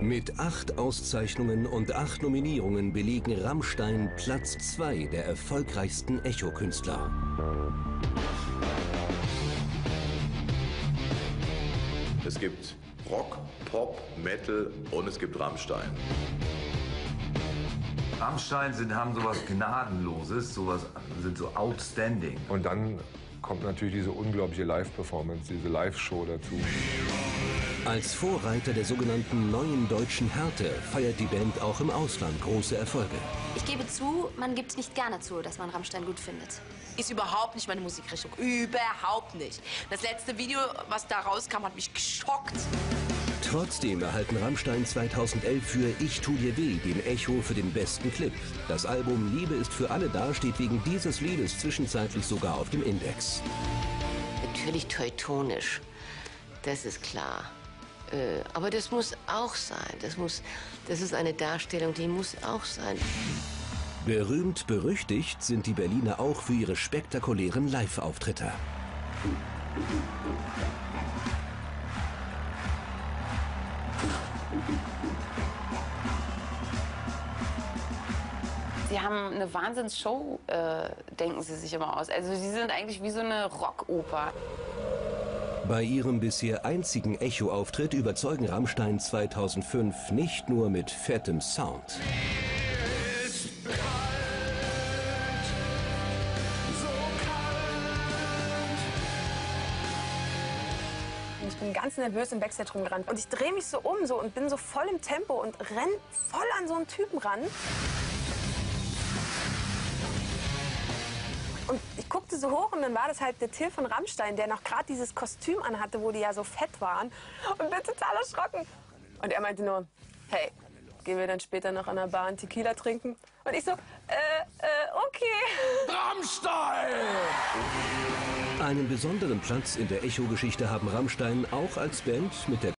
Mit acht Auszeichnungen und acht Nominierungen belegen Rammstein Platz zwei der erfolgreichsten Echo-Künstler. Es gibt Rock, Pop, Metal und es gibt Rammstein. Rammstein sind, haben sowas Gnadenloses, sowas, sind so outstanding. Und dann kommt natürlich diese unglaubliche Live-Performance, diese Live-Show dazu. Als Vorreiter der sogenannten neuen deutschen Härte feiert die Band auch im Ausland große Erfolge. Ich gebe zu, man gibt nicht gerne zu, dass man Rammstein gut findet. Ist überhaupt nicht meine Musikrichtung. Überhaupt nicht. Das letzte Video, was da rauskam, hat mich geschockt. Trotzdem erhalten Rammstein 2011 für Ich tu dir weh den Echo für den besten Clip. Das Album Liebe ist für alle da steht wegen dieses Liedes zwischenzeitlich sogar auf dem Index. Natürlich teutonisch, das ist klar. Äh, aber das muss auch sein. Das, muss, das ist eine Darstellung, die muss auch sein. Berühmt berüchtigt sind die Berliner auch für ihre spektakulären Live-Auftritte. Sie haben eine Wahnsinnsshow, äh, denken Sie sich immer aus. Also Sie sind eigentlich wie so eine Rockoper. Bei ihrem bisher einzigen Echo-Auftritt überzeugen Rammstein 2005 nicht nur mit fettem Sound. Ich bin ganz nervös im Backstage rumgerannt. Und ich drehe mich so um so und bin so voll im Tempo und renn voll an so einen Typen ran. Guckte so hoch und dann war das halt der Till von Rammstein, der noch gerade dieses Kostüm anhatte, wo die ja so fett waren. Und bin total erschrocken. Und er meinte nur, hey, gehen wir dann später noch an der Bar einen Tequila trinken? Und ich so, äh, äh, okay. Einen besonderen Platz in der Echo-Geschichte haben Rammstein auch als Band mit der